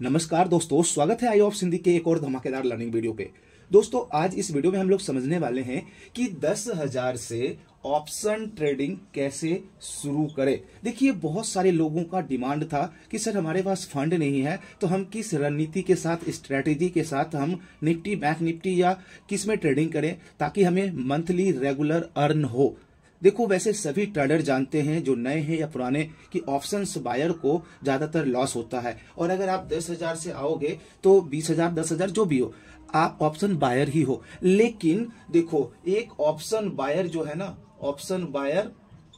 नमस्कार दोस्तों, स्वागत है आई ऑफ़ सिंधी के एक और धमाकेदार लर्निंग वीडियो पे। दोस्तों, आज इस वीडियो में हम लोग समझने वाले हैं कि दस हज़ार से ऑप्शन ट्रेडिंग कैसे शुरू करें। देखिए, बहुत सारे लोगों का डिमांड था कि, सर, हमारे पास फंड नहीं है तो हम किस रणनीति के साथ स्ट्रेटेजी के साथ हम निफ्टी बैंक निफ्टी या किसमें ट्रेडिंग करें, ताकि हमें मंथली रेगुलर अर्न हो? देखो, वैसे सभी ट्रेडर जानते हैं, जो नए हैं या पुराने, कि ऑप्शंस बायर को ज़्यादातर लॉस होता है। और अगर आप दस हज़ार से आओगे तो बीस हज़ार, दस हज़ार, जो भी हो, आप ऑप्शन बायर ही हो। लेकिन देखो, एक ऑप्शन बायर जो है ना ऑप्शन बायर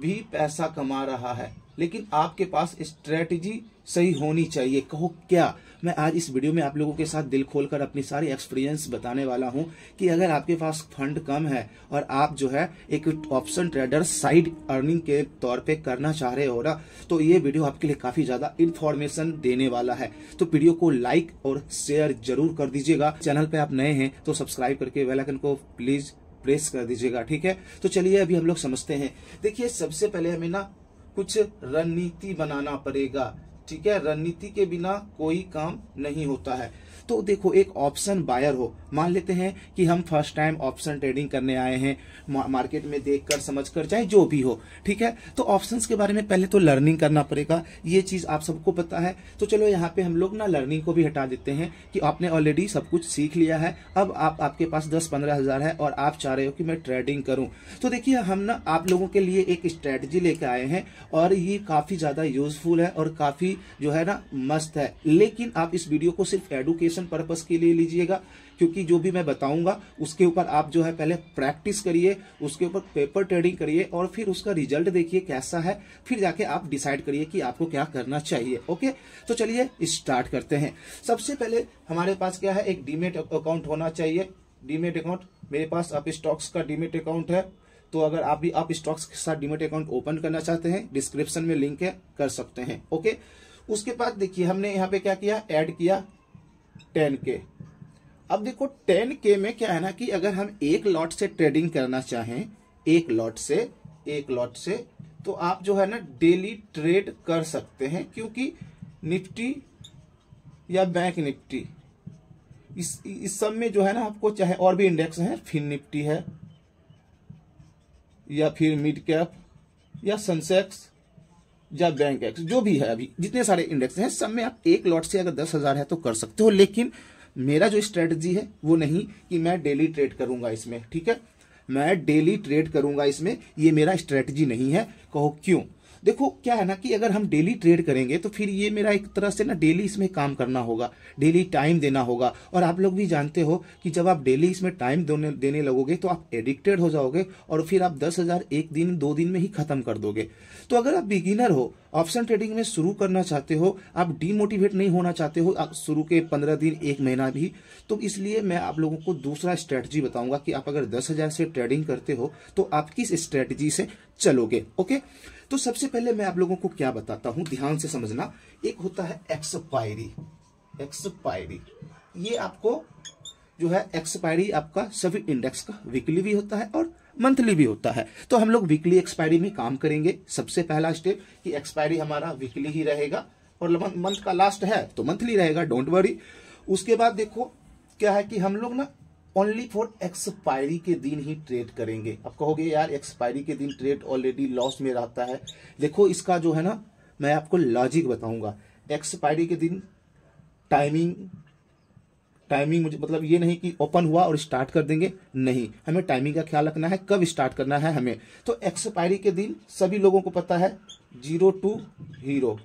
भी पैसा कमा रहा है। लेकिन आपके पास स्ट्रेटजी सही होनी चाहिए। कहो क्या? मैं आज इस वीडियो में आप लोगों के साथ दिल खोलकर अपनी सारी एक्सपीरियंस बताने वाला हूँ कि अगर आपके पास फंड कम है और आप जो है एक ऑप्शन ट्रेडर साइड अर्निंग के तौर पे करना चाह रहे हो ना तो ये वीडियो आपके लिए काफ़ी ज़्यादा इन्फॉर्मेशन देने वाला है। तो वीडियो को लाइक और शेयर ज़रूर कर दीजिएगा। चैनल पे आप नए हैं तो सब्सक्राइब करके वेलाइकन को प्लीज़ प्रेस कर दीजिएगा, ठीक है? तो चलिए अभी हम लोग समझते हैं। देखिए, सबसे पहले हमें ना कुछ रणनीति बनाना पड़ेगा। ठीक है रणनीति के बिना कोई काम नहीं होता है। तो देखो, एक ऑप्शन बायर हो। मान लेते हैं कि हम फ़र्स्ट टाइम ऑप्शन ट्रेडिंग करने आए हैं मार्केट में देखकर, समझकर, चाहे जो भी हो, ठीक है? तो ऑप्शंस के बारे में पहले तो लर्निंग करना पड़ेगा। ये चीज़ आप सबको पता है। तो चलो, यहाँ पे हम लोग ना लर्निंग को भी हटा देते हैं कि आपने ऑलरेडी सब कुछ सीख लिया है। अब आप, आपके पास दस पंद्रह हज़ार है और आप चाह रहे हो कि मैं ट्रेडिंग करूँ। तो देखिए, हम ना आप लोगों के लिए एक स्ट्रेटजी लेके आए हैं और ये काफ़ी ज़्यादा यूजफुल है और काफ़ी जो है ना, मस्त है। लेकिन आप इस वीडियो को सिर्फ़ एडुकेशन एजुकेशन पर्पज के लिए लीजिएगा, क्योंकि जो भी मैं बताऊँगा, उसके ऊपर आप जो है पहले प्रैक्टिस करिए, उसके ऊपर पेपर ट्रेडिंग करिए, और फिर उसका रिज़ल्ट देखिए कैसा है, फिर जाके आप डिसाइड करिए कि आपको क्या करना चाहिए ओके तो चलिए स्टार्ट करते हैं। सबसे पहले हमारे पास क्या है? एक डीमेट अकाउंट होना चाहिए। डीमेट अकाउंट मेरे पास आप स्टॉक्स का डीमेट अकाउंट है। तो अगर आप भी, आप स्टॉक्स के साथ डीमेट अकाउंट ओपन करना चाहते हैं डिस्क्रिप्शन में लिंक है, कर सकते हैं ओके उसके बाद देखिए, हमने यहाँ पे क्या किया? ऐड किया। टेन के। अब देखो, टेन के में क्या है ना कि अगर हम एक लॉट से ट्रेडिंग करना चाहें, एक लॉट से, एक लॉट से तो आप जो है ना डेली ट्रेड कर सकते हैं, क्योंकि निफ्टी या बैंक निफ्टी, इस इस सब में जो है ना आपको चाहे और भी इंडेक्स है फिन निफ्टी है, या फिर मिड कैप, या सनसेक्स या बैंक एक्स जो भी है अभी, जितने सारे इंडेक्स हैं, सब में आप एक लॉट से अगर दस हज़ार है तो कर सकते हो, लेकिन मेरा जो स्ट्रेटजी है, वो नहीं कि मैं डेली ट्रेड करूँगा इसमें, ठीक है? मैं डेली ट्रेड करूँगा इसमें, ये मेरा स्ट्रेटजी नहीं है। कहो क्यों? देखो, क्या है ना कि अगर हम डेली ट्रेड करेंगे तो फिर ये मेरा एक तरह से ना डेली इसमें काम करना होगा डेली टाइम देना होगा। और आप लोग भी जानते हो कि जब आप डेली इसमें टाइम देने लगोगे तो आप एडिक्टेड हो जाओगे, और फिर आप दस हज़ार एक दिन, दो दिन में ही खत्म कर दोगे। तो अगर आप बिगिनर हो ऑप्शन ट्रेडिंग में शुरू करना चाहते हो, आप डीमोटिवेट नहीं होना चाहते हो, आप शुरू के पंद्रह दिन, एक महीना भी तो इसलिए मैं आप लोगों को दूसरा स्ट्रेटजी बताऊँगा कि आप अगर दस हज़ार से ट्रेडिंग करते हो तो आप किस स्ट्रेटजी से चलोगे ओके तो सबसे पहले मैं आप लोगों को क्या बताता हूँ, ध्यान से समझना। एक होता है एक्सपायरी एक्सपायरी ये आपको जो है एक्सपायरी आपका सभी इंडेक्स का वीकली भी होता है और मंथली भी होता है। तो हम लोग वीकली एक्सपायरी में काम करेंगे। सबसे पहला स्टेप कि एक्सपायरी हमारा वीकली ही रहेगा और मंथ का लास्ट है तो मंथली रहेगा डोंट वरी उसके बाद देखो, क्या है कि हम लोग ना ओनली फॉर एक्सपायरी के दिन ही ट्रेड करेंगे। अब कहोगे, यार एक्सपायरी के दिन ट्रेड ऑलरेडी लॉस में रहता है। देखो, इसका जो है ना, मैं आपको लॉजिक बताऊँगा। एक्सपायरी के दिन टाइमिंग टाइमिंग मुझे मतलब ये नहीं कि ओपन हुआ और स्टार्ट कर देंगे। नहीं, हमें टाइमिंग का ख्याल रखना है, कब स्टार्ट करना है हमें। तो एक्सपायरी के दिन सभी लोगों को पता है ज़ीरो टू हीरो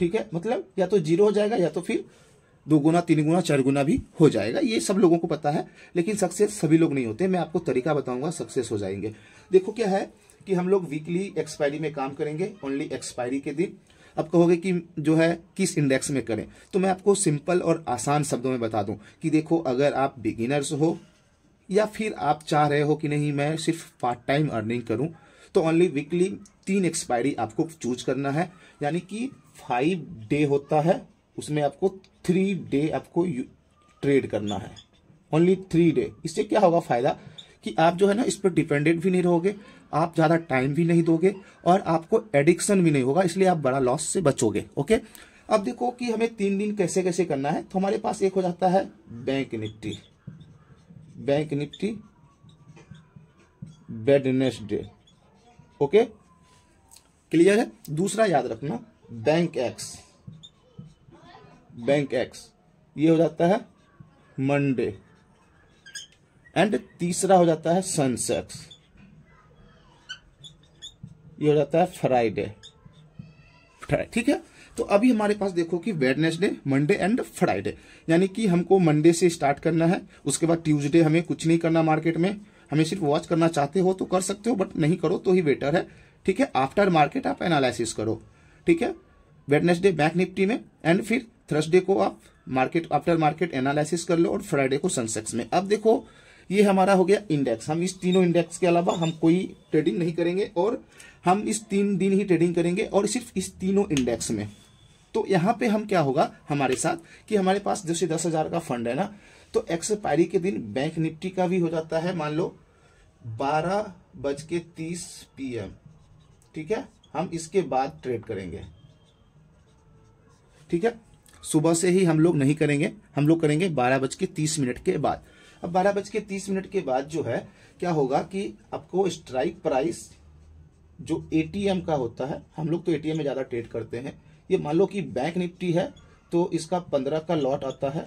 ठीक है? मतलब या तो ज़ीरो हो जाएगा या तो फिर दो गुना तीन गुना चार गुना भी हो जाएगा। ये सब लोगों को पता है, लेकिन सक्सेस सभी लोग नहीं होते। मैं आपको तरीका बताऊँगा सक्सेस हो जाएँगे। देखो क्या है कि हम लोग वीकली एक्सपायरी में काम करेंगे ओनली एक्सपायरी के दिन। अब कहोगे कि जो है, किस इंडेक्स में करें? तो मैं आपको सिंपल और आसान शब्दों में बता दूँ कि देखो, अगर आप बिगिनर्स हो, या फिर आप चाह रहे हो कि नहीं, मैं सिर्फ़ पार्ट टाइम अर्निंग करूँ तो ओनली वीकली तीन एक्सपायरी आपको चूज़ करना है। यानी कि फाइव डे होता है, उसमें आपको थ्री डे आपको ट्रेड करना है। ओनली थ्री डे इससे क्या होगा फ़ायदा? कि आप जो है ना, इस पर डिपेंडेंट भी नहीं रहोगे, आप ज़्यादा टाइम भी नहीं दोगे और आपको एडिक्शन भी नहीं होगा, इसलिए आप बड़ा लॉस से बचोगे ओके अब देखो कि हमें तीन दिन कैसे कैसे करना है। तो हमारे पास एक हो जाता है Bank Nifty. Bank Nifty Wednesday okay clear है? दूसरा याद रखना बैंक एक्स बैंक एक्स ये हो जाता है मंडे एंड तीसरा हो जाता है सनसेक्स ये हो जाता है फ्राइडे ठीक है? तो अभी हमारे पास देखो कि वेडनेसडे मंडे एंड फ्राइडे यानी कि हमको मंडे से स्टार्ट करना है, उसके बाद ट्यूसडे हमें कुछ नहीं करना मार्केट में. हमें सिर्फ़ वॉच करना चाहते हो तो कर सकते हो बट नहीं करो तो ही बेटर है. ठीक है? आफ्टर मार्केट आप एनालिसिस करो. ठीक है? वेडनेसडे बैंक निफ्टी में एंड फिर थर्सडे को आप मार्केट आफ्टर मार्केट एनालिसिस कर लो और फ्राइडे को सनसेक्स में. अब देखो ये हमारा हो गया इंडेक्स हम इस तीनों इंडेक्स के अलावा हम कोई ट्रेडिंग नहीं करेंगे और हम इस तीन दिन ही ट्रेडिंग करेंगे और सिर्फ़ इस तीनों इंडेक्स में। तो यहाँ पे हम क्या होगा हमारे साथ कि हमारे पास जैसे दस हज़ार का फंड है ना? तो एक्सपायरी के दिन बैंक निफ्टी का भी हो जाता है, मान लो, बारह बज के तीस पीएम ठीक है? हम इसके बाद ट्रेड करेंगे। ठीक है? सुबह से ही हम लोग नहीं करेंगे। हम लोग करेंगे बारह बज के तीस मिनट के बाद। अब बारह बज के तीस मिनट के बाद जो है, क्या होगा कि आपको स्ट्राइक प्राइस जो एटीएम का होता है, हम लोग तो एटीएम में ज़्यादा ट्रेड करते हैं। ये मान लो कि बैंक निफ्टी है तो इसका पंद्रह का लॉट आता है।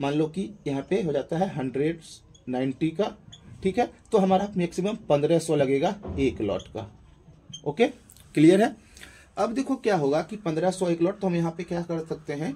मान लो कि यहाँ पे हो जाता है हंड्रेड नाइन्टी का, ठीक है? तो हमारा मैक्सिमम पंद्रह सौ लगेगा एक लॉट का। ओके क्लियर है? अब देखो क्या होगा कि पंद्रह सौ एक लॉट तो हम यहाँ पे क्या कर सकते हैं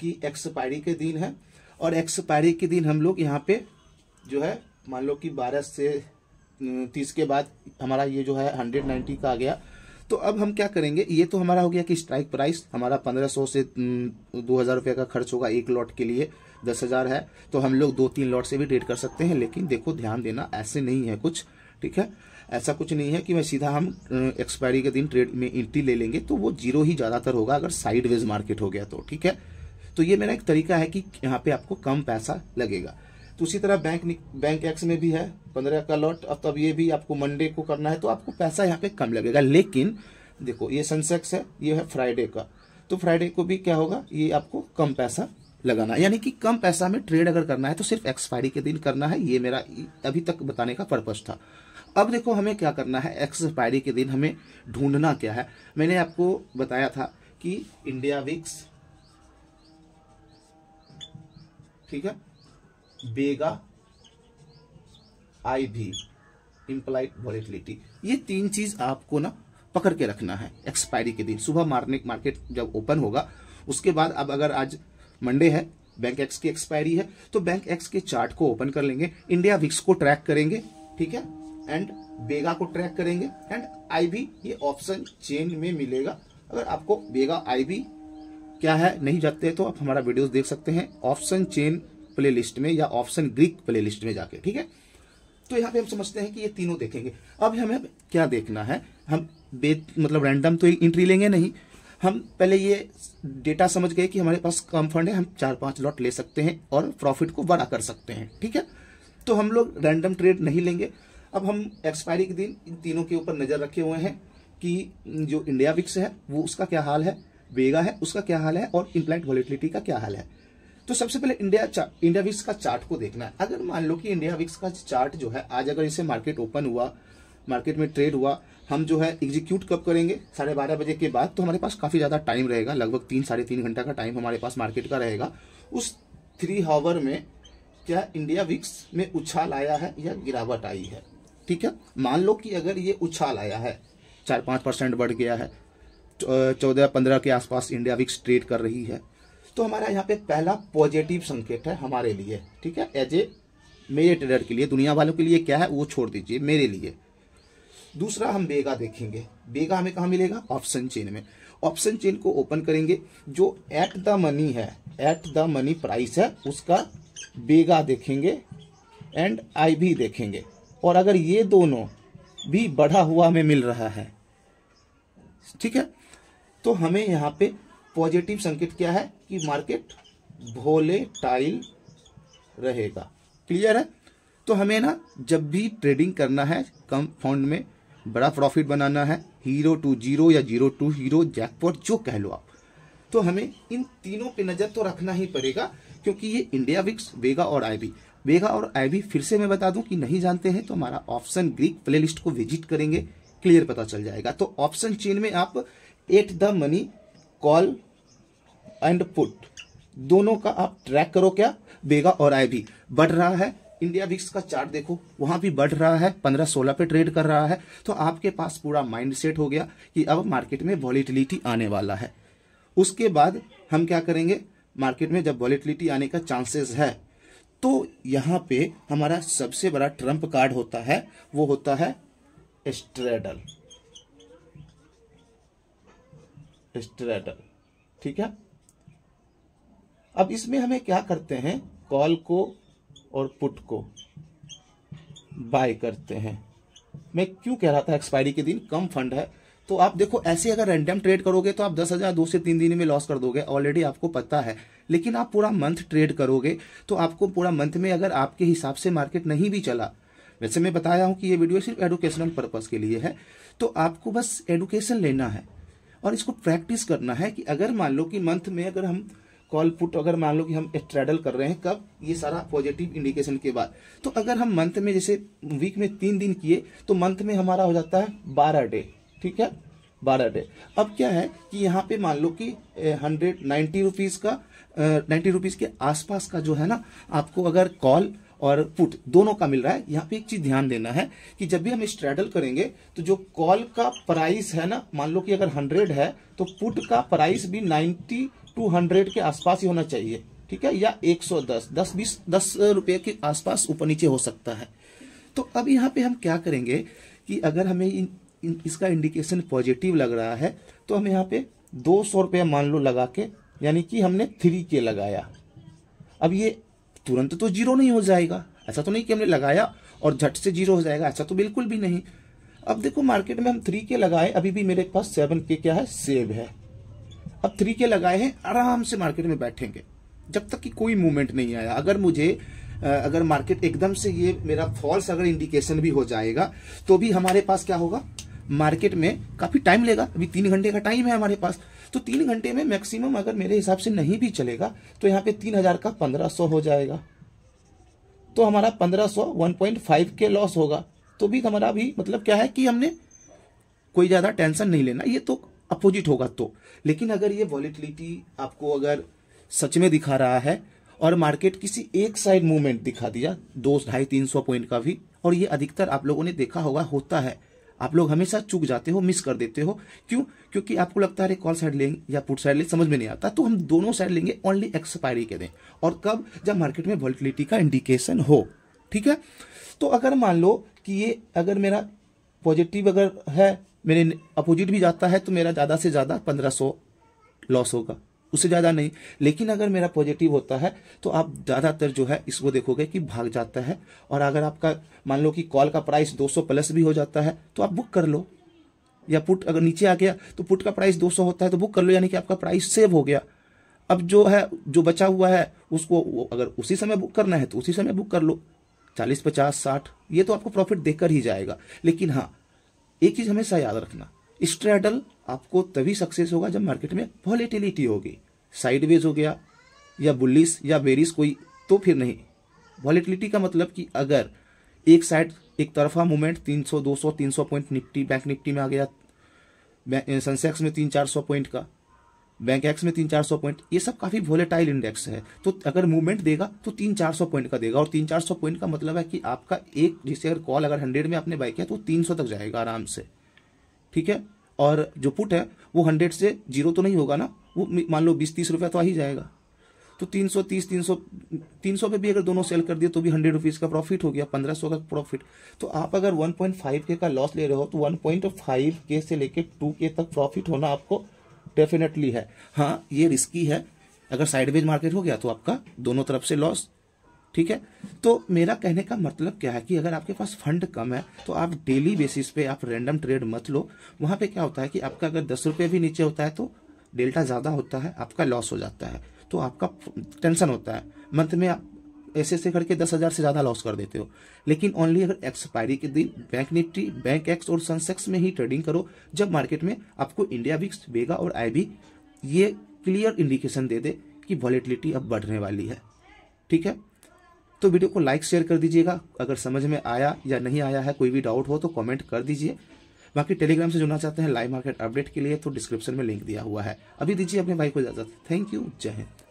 कि एक्सपायरी के दिन है, और एक्सपायरी के दिन हम लोग यहाँ पे जो है, मान लो कि बारह से तीस के बाद हमारा ये जो है हंड्रेड नाइन्टी का आ गया। तो अब हम क्या करेंगे? ये तो हमारा हो गया कि स्ट्राइक प्राइस हमारा पंद्रह सौ से दो हज़ार रुपये का खर्च होगा एक लॉट के लिए, दस हज़ार है। तो हम लोग दो तीन लॉट से भी ट्रेड कर सकते हैं, लेकिन देखो, ध्यान देना, ऐसे नहीं है कुछ, ठीक है? ऐसा कुछ नहीं है कि मैं सीधा हम एक्सपायरी के दिन ट्रेड में एंट्री ले लेंगे तो वो ज़ीरो ही ज़्यादातर होगा अगर साइडवेज मार्केट हो गया तो ठीक है? तो ये मेरा एक तरीका है कि यहाँ पे आपको कम पैसा लगेगा। तो उसी तरह बैंक बैंक एक्स में भी है, पंद्रह का लॉट अब तब ये भी आपको मंडे को करना है तो आपको पैसा यहाँ पे कम लगेगा। लेकिन, देखो, ये सनसेक्स है, ये है फ्राइडे का। तो फ्राइडे को भी क्या होगा? ये आपको कम पैसा लगाना यानी कि कम पैसा में ट्रेड अगर करना है तो सिर्फ़ एक्सपायरी के दिन करना है, ये मेरा अभी तक बताने का पर्पज था। अब देखो, हमें क्या करना है? एक्सपायरी के दिन हमें ढूंढना क्या है? मैंने आपको बताया था कि इंडिया विक्स ठीक है? बेगा, आई भी इम्प्लाइड वॉलेटिलिटी ये तीन चीज़ आपको ना पकड़ के रखना है एक्सपायरी के दिन। सुबह मार्निंग मार्केट जब ओपन होगा, उसके बाद अब अगर आज मंडे है बैंक एक्स की एक्सपायरी है तो बैंक एक्स के चार्ट को ओपन कर लेंगे इंडिया विक्स को ट्रैक करेंगे, ठीक है? एंड बेगा को ट्रैक करेंगे एंड आई भी ये ऑप्शन चेन में मिलेगा। अगर आपको बेगा आई भी क्या है, नहीं जाते तो आप हमारा वीडियोस देख सकते हैं। ऑप्शन चेन प्लेलिस्ट में या ऑप्शन ग्रीक प्लेलिस्ट में जाके, ठीक है? तो यहाँ पे हम समझते हैं कि ये तीनों देखेंगे। अब हमें क्या देखना है? हम बे मतलब रैंडम तो एंट्री लेंगे नहीं। हम पहले ये डेटा समझ गए कि हमारे पास कम फंड है, हम चार पाँच लॉट ले सकते हैं और प्रॉफिट को बड़ा कर सकते हैं, ठीक है? तो हम लोग रैंडम ट्रेड नहीं लेंगे। अब हम एक्सपायरी के दिन इन तीनों के ऊपर नज़र रखे हुए हैं कि जो इंडिया विक्स है, वो उसका क्या हाल है? वेगा है, उसका क्या हाल है? और इम्प्लाइंट वॉलिटिलिटी का क्या हाल है? तो सबसे पहले इंडिया इंडिया विक्स का चार्ट को देखना है। अगर मान लो कि इंडिया विक्स का चार्ट जो है, आज अगर इसे मार्केट ओपन हुआ मार्केट में ट्रेड हुआ, हम जो है एग्जीक्यूट कब करेंगे? साढ़े बारह बजे के बाद तो हमारे पास काफ़ी ज़्यादा टाइम रहेगा। लगभग तीन, साढ़े तीन घंटा का टाइम हमारे पास मार्केट का रहेगा। उस थ्री हावर में क्या इंडिया विक्स में उछाल आया है या गिरावट आई है? ठीक है? मान लो कि अगर ये उछाल आया है, चार, पाँच परसेंट बढ़ गया है चौदह, पंद्रह के आसपास इंडिया विक्स ट्रेड कर रही है तो हमारा यहाँ पे पहला पॉजिटिव संकेत है हमारे लिए, ठीक है? एज ए मेरे ट्रेडर के लिए, दुनिया वालों के लिए क्या है, वो छोड़ दीजिए, मेरे लिए। दूसरा हम बेगा देखेंगे। बेगा हमें कहा मिलेगा? ऑप्शन चेन में। ऑप्शन चेन को ओपन करेंगे। जो एट द मनी है एट द मनी प्राइस है, उसका बेगा देखेंगे एंड आई भी देखेंगे। और अगर ये दोनों भी बढ़ा हुआ हमें मिल रहा है, ठीक है? तो हमें यहाँ पे पॉजिटिव संकेत क्या है कि मार्केट भोले टाइल रहेगा। क्लियर है? तो हमें ना, जब भी ट्रेडिंग करना है, कम फंड में बड़ा प्रॉफिट बनाना है, हीरो टू ज़ीरो या ज़ीरो टू हीरो, जैकपॉट, जो कह लो आप तो हमें इन तीनों पे नज़र तो रखना ही पड़ेगा, क्योंकि ये इंडिया विक्स, वेगा और आईबी वेगा और आईबी फिर से मैं बता दूँ कि नहीं जानते हैं तो हमारा ऑप्शन ग्रीक प्लेलिस्ट को विज़िट करेंगे, क्लियर पता चल जाएगा। तो ऑप्शन चेन में आप at the money call and put. दोनों का आप ट्रैक करो क्या? बेगा और आईबी बढ़ रहा है। इंडिया विक्स का चार्ट देखो। वहाँ भी बढ़ रहा है। पंद्रह सोलह पे ट्रेड कर रहा है। तो आपके पास पूरा माइंड सेट हो गया कि अब मार्केट में वॉलिटिलिटी आने वाला है। उसके बाद हम क्या करेंगे? मार्केट में जब वॉलिटिलिटी आने का चांसेस है तो यहाँ पे हमारा सबसे बड़ा ट्रंप कार्ड होता है। वो होता है स्ट्रेडल। स्ट्रेडल। ठीक है? अब इसमें हमें क्या करते हैं? कॉल को और पुट को बाय करते हैं। मैं क्यों कह रहा था एक्सपायरी के दिन? कम फंड है। तो आप देखो, ऐसे अगर रैंडम ट्रेड करोगे तो आप दस हज़ार, दो से तीन दिन में लॉस कर दोगे। ऑलरेडी आपको पता है। लेकिन आप पूरा मंथ ट्रेड करोगे तो आपको पूरा मंथ में अगर आपके हिसाब से मार्केट नहीं भी चला। वैसे मैं बताया हूँ कि ये वीडियो सिर्फ़ एडुकेशनल पर्पज के लिए है। तो आपको बस एडुकेशन लेना है। और इसको प्रैक्टिस करना है कि अगर मान लो कि मंथ में अगर हम कॉल पुट अगर मान लो कि हम स्ट्रेडल कर रहे हैं, कब? ये सारा पॉजिटिव इंडिकेशन के बाद। तो अगर हम मंथ में जैसे वीक में तीन दिन किए तो मंथ में हमारा हो जाता है बारह डे, ठीक है? बारह डे। अब क्या है कि यहाँ पे मान लो कि हंड्रेड नाइन्टी रुपीज़ का नाइन्टी रुपीज़ के आसपास का जो है ना, आपको अगर कॉल और पुट दोनों का मिल रहा है, यहाँ पे एक चीज़ ध्यान देना है कि जब भी हम स्ट्रेडल करेंगे तो जो कॉल का प्राइस है ना, मान लो कि अगर हंड्रेड है तो पुट का प्राइस भी नाइन्टी टू हंड्रेड के आसपास ही होना चाहिए ठीक है? या एक सौ दस दस बीस दस रुपए के आसपास ऊपर नीचे हो सकता है। तो अब यहाँ पे हम क्या करेंगे कि अगर हमें इन, इन, इसका इंडिकेशन पॉजिटिव लग रहा है तो हम यहाँ पे दो सौ रुपया मान लो लगा के यानी कि हमने थ्री के लगाया। अब ये तुरंत तो ज़ीरो नहीं हो जाएगा। ऐसा तो नहीं कि हमने लगाया और झट से ज़ीरो हो जाएगा ऐसा तो बिल्कुल भी नहीं। अब देखो मार्केट में हम थ्री के लगाए अभी भी मेरे पास सेवन के क्या है? सेव है। अब थ्री के लगाए हैं, आराम से मार्केट में बैठेंगे। जब तक कि कोई मूवमेंट नहीं आया। अगर मुझे अगर मार्केट एकदम से ये मेरा फॉल्स अगर इंडिकेशन भी हो जाएगा तो भी हमारे पास क्या होगा? मार्केट में काफ़ी टाइम लेगा। अभी तीन घंटे का टाइम है हमारे पास। तो तीन घंटे में मैक्सिमम अगर मेरे हिसाब से नहीं भी चलेगा तो यहाँ पे तीन हज़ार का पंद्रह सौ हो जाएगा। तो हमारा पंद्रह सौ, वन पॉइंट फाइव के लॉस होगा। तो भी हमारा भी मतलब क्या है कि हमने कोई ज़्यादा टेंशन नहीं लेना। ये तो अपोजिट होगा तो। लेकिन अगर ये वॉलिटिलिटी आपको अगर सच में दिखा रहा है और मार्केट किसी एक साइड मूवमेंट दिखा दिया, दो, ढाई, तीन सौ पॉइंट का भी, और ये अधिकतर आप लोगों ने देखा होगा, होता है। आप लोग हमेशा चूक जाते हो मिस कर देते हो। क्यों? क्योंकि आपको लगता है कॉल साइड लेंगे या पुट साइड लेंगे समझ में नहीं आता। तो हम दोनों साइड लेंगे ओनली एक्सपायरी के दें और कब? जब मार्केट में वॉलिटिलिटी का इंडिकेशन हो। ठीक है? तो अगर मान लो कि ये, अगर मेरा पॉजिटिव अगर है मेरे अपोजिट भी जाता है तो मेरा ज़्यादा से ज़्यादा पंद्रह सौ लॉस होगा। उससे ज़्यादा नहीं। लेकिन अगर मेरा पॉजिटिव होता है तो आप ज़्यादातर जो है इसको देखोगे कि भाग जाता है। और अगर आपका, मान लो कि कॉल का प्राइस 200 प्लस भी हो जाता है तो आप बुक कर लो। या पुट अगर नीचे आ गया तो पुट का प्राइस 200 होता है तो बुक कर लो। यानी कि आपका प्राइस सेव हो गया। अब जो है, जो बचा हुआ है, उसको अगर उसी समय बुक करना है तो उसी समय बुक कर लो। चालीस, पचास, साठ, ये तो आपको प्रॉफिट देकर ही जाएगा। लेकिन हाँ एक चीज़ हमेशा याद रखना स्ट्रेडल आपको तभी सक्सेस होगा जब मार्केट में वॉलेटिलिटी होगी। साइडवेज हो गया, या बुलिस या बेरिस कोई तो फिर नहीं। वॉलेटिलिटी का मतलब कि अगर एक साइड एक तरफा movement 300 200 300 point Nifty Bank Nifty में आ गया सेंसेक्स में तीन चार सौ पॉइंट का बैंक एक्स में तीन चार सौ पॉइंट ये सब काफ़ी वोलेटाइल इंडेक्स है। तो अगर मूवमेंट देगा तो तीन चार सौ पॉइंट का देगा। और तीन चार सौ पॉइंट का मतलब है कि आपका एक, जैसे अगर कॉल अगर हंड्रेड में आपने बाई किया तो तीन सौ तक जाएगा आराम से। ठीक है? और जो पुट है, वो हंड्रेड से ज़ीरो तो नहीं होगा ना? वो मान लो बीस, तीस रुपया तो आ ही जाएगा। तो तीन सौ तीस, तीन सौ तीन सौ पे भी अगर दोनों सेल कर दिए तो भी हंड्रेड रुपीज़ का प्रॉफिट हो गया, पंद्रह सौ का प्रॉफिट तो आप अगर वन पॉइंट फाइव के का लॉस ले रहे हो तो वन पॉइंट फाइव के से लेके टू के तक प्रॉफिट होना आपको डेफिनेटली है। हाँ ये रिस्की है। अगर साइडवेज मार्केट हो गया तो आपका दोनों तरफ़ से लॉस ठीक है? तो मेरा कहने का मतलब क्या है कि अगर आपके पास फंड कम है तो आप डेली बेसिस पे आप रैंडम ट्रेड मत लो। वहाँ पे क्या होता है कि आपका अगर दस रुपये भी नीचे होता है तो डेल्टा ज़्यादा होता है, आपका लॉस हो जाता है। तो आपका टेंशन होता है। मंथ में आप ऐसे ऐसे करके दस हज़ार से ज़्यादा लॉस कर देते हो। लेकिन ओनली अगर एक्सपायरी के दिन बैंक निफ्टी बैंक एक्स और सनसेक्स में ही ट्रेडिंग करो, जब मार्केट में आपको इंडिया विक्स बेगा और आईबी ये क्लियर इंडिकेशन दे दे कि वॉलेटिलिटी अब बढ़ने वाली है। ठीक है? तो वीडियो को लाइक शेयर कर दीजिएगा। अगर समझ में आया या नहीं आया है, कोई भी डाउट हो तो कमेंट कर दीजिए। बाकी टेलीग्राम से जुड़ना चाहते हैं लाइव मार्केट अपडेट के लिए तो डिस्क्रिप्शन में लिंक दिया हुआ है। अभी दीजिए अपने भाई को इजाज़त। थैंक यू जय हिंद।